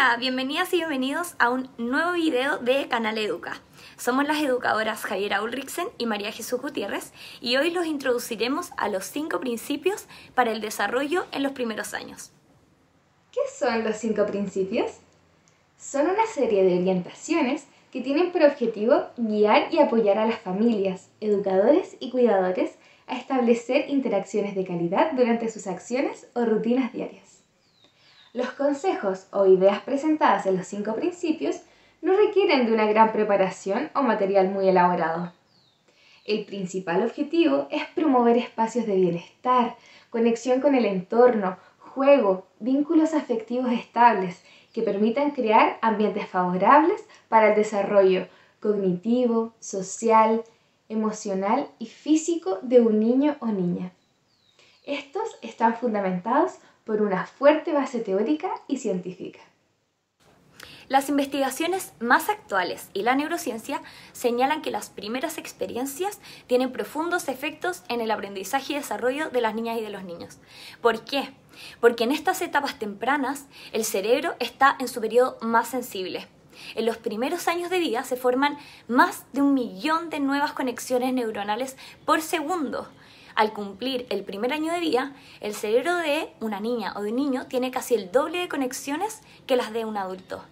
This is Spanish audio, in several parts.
Hola, bienvenidas y bienvenidos a un nuevo video de Canal Educa. Somos las educadoras Javiera Ulrichsen y María Jesús Gutiérrez y hoy los introduciremos a los cinco principios para el desarrollo en los primeros años. ¿Qué son los cinco principios? Son una serie de orientaciones que tienen por objetivo guiar y apoyar a las familias, educadores y cuidadores a establecer interacciones de calidad durante sus acciones o rutinas diarias. Los consejos o ideas presentadas en los cinco principios no requieren de una gran preparación o material muy elaborado. El principal objetivo es promover espacios de bienestar, conexión con el entorno, juego, vínculos afectivos estables que permitan crear ambientes favorables para el desarrollo cognitivo, social, emocional y físico de un niño o niña. Estos están fundamentados por una fuerte base teórica y científica. Las investigaciones más actuales y la neurociencia señalan que las primeras experiencias tienen profundos efectos en el aprendizaje y desarrollo de las niñas y de los niños. ¿Por qué? Porque en estas etapas tempranas el cerebro está en su periodo más sensible. En los primeros años de vida se forman más de un millón de nuevas conexiones neuronales por segundo, al cumplir el primer año de vida, el cerebro de una niña o de un niño tiene casi el doble de conexiones que las de un adulto.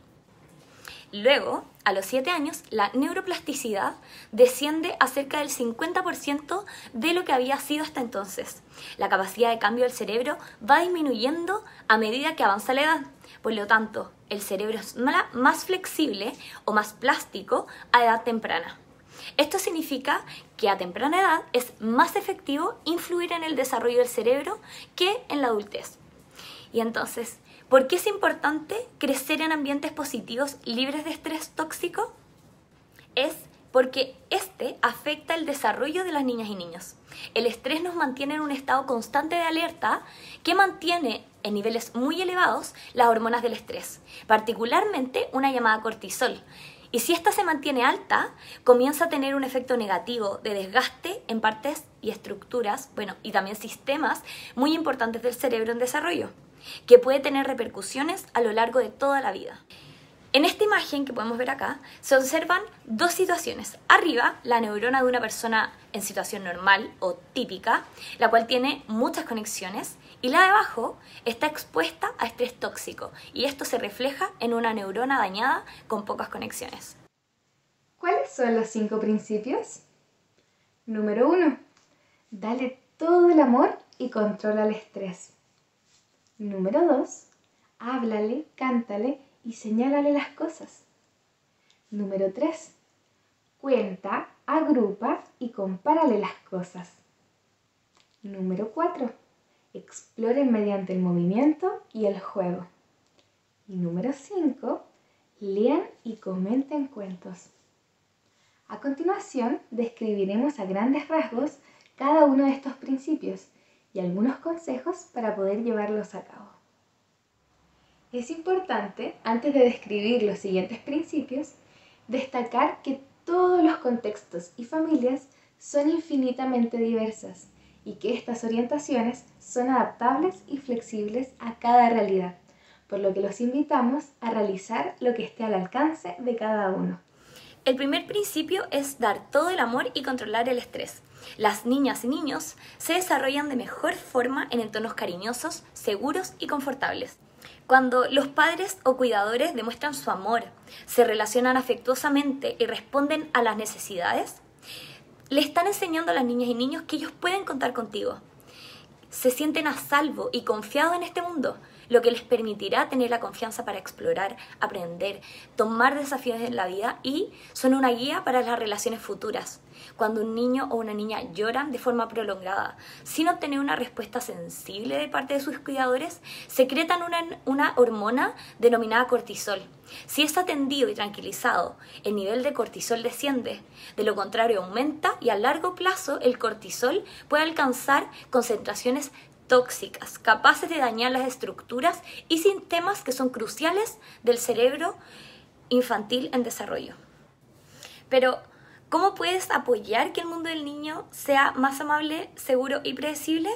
Luego, a los 7 años, la neuroplasticidad desciende a cerca del 50% de lo que había sido hasta entonces. La capacidad de cambio del cerebro va disminuyendo a medida que avanza la edad. Por lo tanto, el cerebro es más flexible o más plástico a edad temprana. Esto significa que a temprana edad es más efectivo influir en el desarrollo del cerebro que en la adultez. Y entonces, ¿por qué es importante crecer en ambientes positivos libres de estrés tóxico? Es porque este afecta el desarrollo de las niñas y niños. El estrés nos mantiene en un estado constante de alerta que mantiene en niveles muy elevados las hormonas del estrés, particularmente una llamada cortisol, y si esta se mantiene alta, comienza a tener un efecto negativo de desgaste en partes y estructuras, bueno, y también sistemas muy importantes del cerebro en desarrollo, que puede tener repercusiones a lo largo de toda la vida. En esta imagen que podemos ver acá, se observan dos situaciones. Arriba, la neurona de una persona en situación normal o típica, la cual tiene muchas conexiones, y la de abajo está expuesta a estrés tóxico, y esto se refleja en una neurona dañada con pocas conexiones. ¿Cuáles son los cinco principios? Número uno, dale todo el amor y controla el estrés. Número dos, háblale, cántale y señálale las cosas. Número 3. Cuenta, agrupa y compárale las cosas. Número 4. Exploren mediante el movimiento y el juego. Y número 5. Lean y comenten cuentos. A continuación, describiremos a grandes rasgos cada uno de estos principios y algunos consejos para poder llevarlos a cabo. Es importante, antes de describir los siguientes principios, destacar que todos los contextos y familias son infinitamente diversas y que estas orientaciones son adaptables y flexibles a cada realidad, por lo que los invitamos a realizar lo que esté al alcance de cada uno. El primer principio es dar todo el amor y controlar el estrés. Las niñas y niños se desarrollan de mejor forma en entornos cariñosos, seguros y confortables. Cuando los padres o cuidadores demuestran su amor, se relacionan afectuosamente y responden a las necesidades, le están enseñando a las niñas y niños que ellos pueden contar contigo. Se sienten a salvo y confiados en este mundo, lo que les permitirá tener la confianza para explorar, aprender, tomar desafíos en la vida y son una guía para las relaciones futuras. Cuando un niño o una niña lloran de forma prolongada, sin obtener una respuesta sensible de parte de sus cuidadores, secretan una, una hormona denominada cortisol. Si es atendido y tranquilizado, el nivel de cortisol desciende. De lo contrario, aumenta y a largo plazo el cortisol puede alcanzar concentraciones tóxicas, capaces de dañar las estructuras y sistemas que son cruciales del cerebro infantil en desarrollo. Pero, ¿cómo puedes apoyar que el mundo del niño sea más amable, seguro y predecible?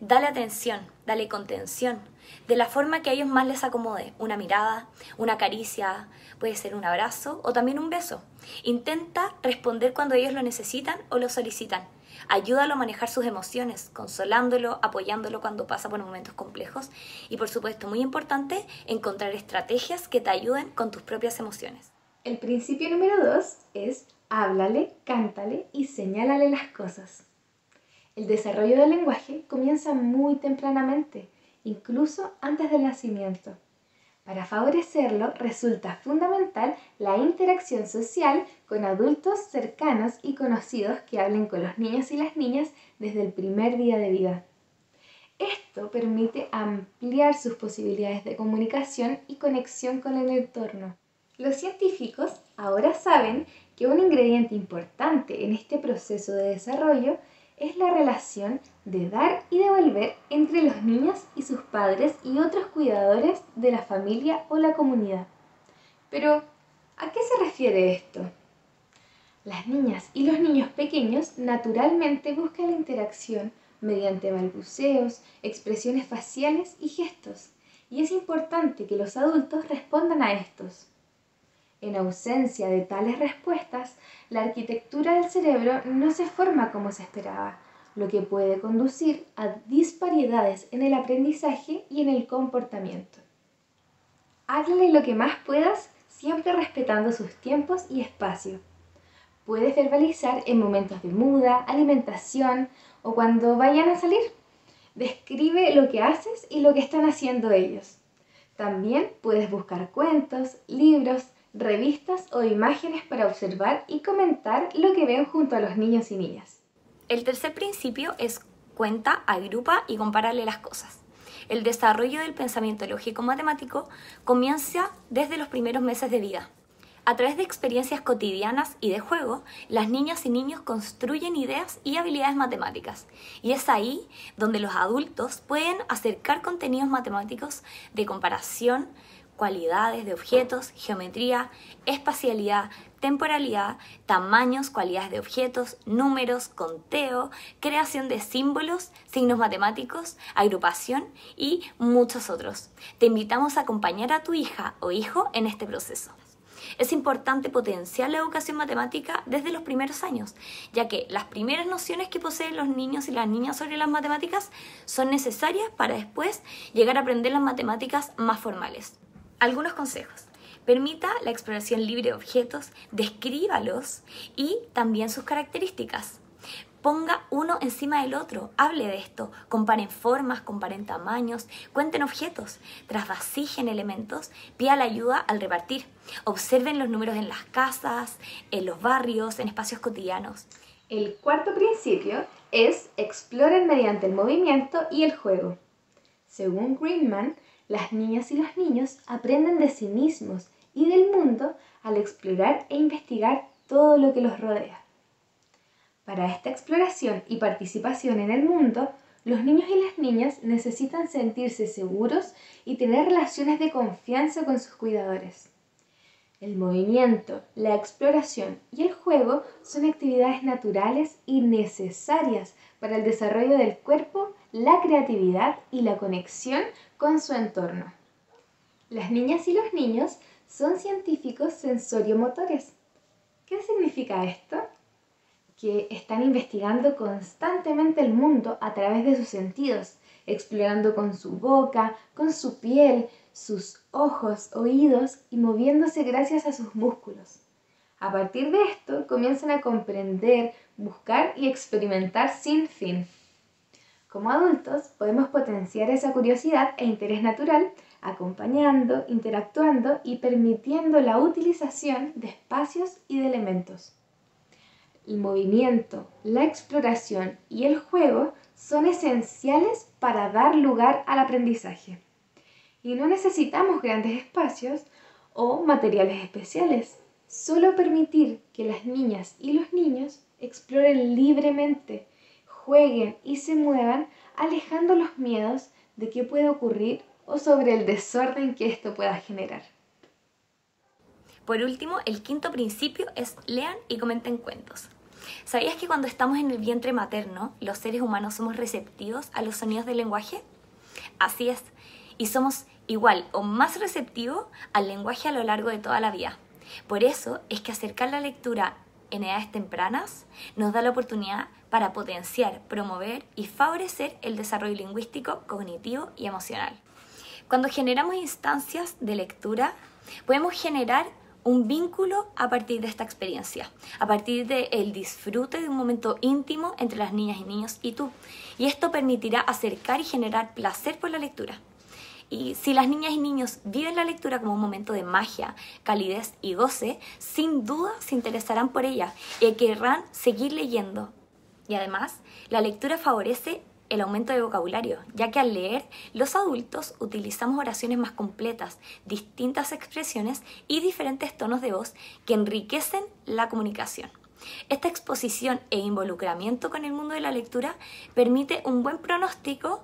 Dale atención, dale contención, de la forma que a ellos más les acomode. Una mirada, una caricia, puede ser un abrazo o también un beso. Intenta responder cuando ellos lo necesitan o lo solicitan. Ayúdalo a manejar sus emociones, consolándolo, apoyándolo cuando pasa por momentos complejos y por supuesto, muy importante, encontrar estrategias que te ayuden con tus propias emociones. El principio número dos es háblale, cántale y señálale las cosas. El desarrollo del lenguaje comienza muy tempranamente, incluso antes del nacimiento. Para favorecerlo resulta fundamental la interacción social con adultos cercanos y conocidos que hablen con los niños y las niñas desde el primer día de vida. Esto permite ampliar sus posibilidades de comunicación y conexión con el entorno. Los científicos ahora saben que un ingrediente importante en este proceso de desarrollo es la relación de dar y devolver entre los niños y sus padres y otros cuidadores de la familia o la comunidad. Pero, ¿a qué se refiere esto? Las niñas y los niños pequeños naturalmente buscan la interacción mediante balbuceos, expresiones faciales y gestos, y es importante que los adultos respondan a estos. En ausencia de tales respuestas, la arquitectura del cerebro no se forma como se esperaba, lo que puede conducir a disparidades en el aprendizaje y en el comportamiento. Háblale lo que más puedas, siempre respetando sus tiempos y espacio. Puedes verbalizar en momentos de muda, alimentación o cuando vayan a salir. Describe lo que haces y lo que están haciendo ellos. También puedes buscar cuentos, libros, revistas o imágenes para observar y comentar lo que ven junto a los niños y niñas. El tercer principio es cuenta, agrupa y compárale las cosas. El desarrollo del pensamiento lógico matemático comienza desde los primeros meses de vida. A través de experiencias cotidianas y de juego, las niñas y niños construyen ideas y habilidades matemáticas. Y es ahí donde los adultos pueden acercar contenidos matemáticos de comparación, cualidades de objetos, geometría, espacialidad, temporalidad, tamaños, cualidades de objetos, números, conteo, creación de símbolos, signos matemáticos, agrupación y muchos otros. Te invitamos a acompañar a tu hija o hijo en este proceso. Es importante potenciar la educación matemática desde los primeros años, ya que las primeras nociones que poseen los niños y las niñas sobre las matemáticas son necesarias para después llegar a aprender las matemáticas más formales. Algunos consejos. Permita la exploración libre de objetos, descríbalos y también sus características. Ponga uno encima del otro, hable de esto, comparen formas, comparen tamaños, cuenten objetos, trasvasijen elementos, pida la ayuda al repartir. Observen los números en las casas, en los barrios, en espacios cotidianos. El cuarto principio es exploren mediante el movimiento y el juego. Según Greenman, las niñas y los niños aprenden de sí mismos y del mundo al explorar e investigar todo lo que los rodea. Para esta exploración y participación en el mundo, los niños y las niñas necesitan sentirse seguros y tener relaciones de confianza con sus cuidadores. El movimiento, la exploración y el juego son actividades naturales y necesarias para el desarrollo del cuerpo, la creatividad y la conexión con su entorno. Las niñas y los niños son científicos sensoriomotores. ¿Qué significa esto? Que están investigando constantemente el mundo a través de sus sentidos, explorando con su boca, con su piel, sus ojos, oídos y moviéndose gracias a sus músculos. A partir de esto comienzan a comprender, buscar y experimentar sin fin. Como adultos podemos potenciar esa curiosidad e interés natural acompañando, interactuando y permitiendo la utilización de espacios y de elementos. El movimiento, la exploración y el juego son esenciales para dar lugar al aprendizaje. Y no necesitamos grandes espacios o materiales especiales. Solo permitir que las niñas y los niños exploren libremente jueguen y se muevan alejando los miedos de qué puede ocurrir o sobre el desorden que esto pueda generar. Por último, el quinto principio es lean y comenten cuentos. ¿Sabías que cuando estamos en el vientre materno, los seres humanos somos receptivos a los sonidos del lenguaje? Así es, y somos igual o más receptivos al lenguaje a lo largo de toda la vida. Por eso es que acercar la lectura en edades tempranas nos da la oportunidad para potenciar, promover y favorecer el desarrollo lingüístico, cognitivo y emocional. Cuando generamos instancias de lectura, podemos generar un vínculo a partir de esta experiencia, a partir del disfrute de un momento íntimo entre las niñas y niños y tú. Y esto permitirá acercar y generar placer por la lectura. Y si las niñas y niños viven la lectura como un momento de magia, calidez y goce, sin duda se interesarán por ella y querrán seguir leyendo. Y además, la lectura favorece el aumento de vocabulario, ya que al leer los adultos utilizamos oraciones más completas, distintas expresiones y diferentes tonos de voz que enriquecen la comunicación. Esta exposición e involucramiento con el mundo de la lectura permite un buen pronóstico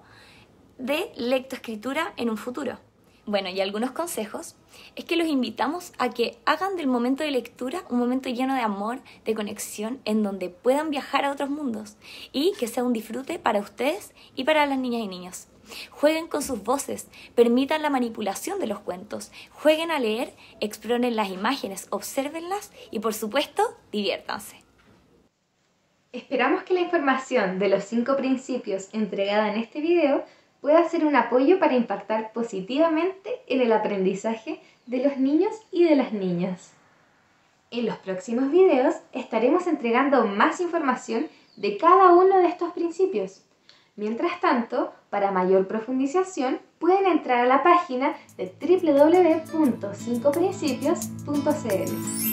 de lectoescritura en un futuro. Bueno, y algunos consejos es que los invitamos a que hagan del momento de lectura un momento lleno de amor, de conexión, en donde puedan viajar a otros mundos y que sea un disfrute para ustedes y para las niñas y niños. Jueguen con sus voces, permitan la manipulación de los cuentos, jueguen a leer, exploren las imágenes, obsérvenlas y por supuesto, diviértanse. Esperamos que la información de los cinco principios entregada en este video pueda ser un apoyo para impactar positivamente en el aprendizaje de los niños y de las niñas. En los próximos videos estaremos entregando más información de cada uno de estos principios. Mientras tanto, para mayor profundización, pueden entrar a la página de www.cincoprincipios.cl.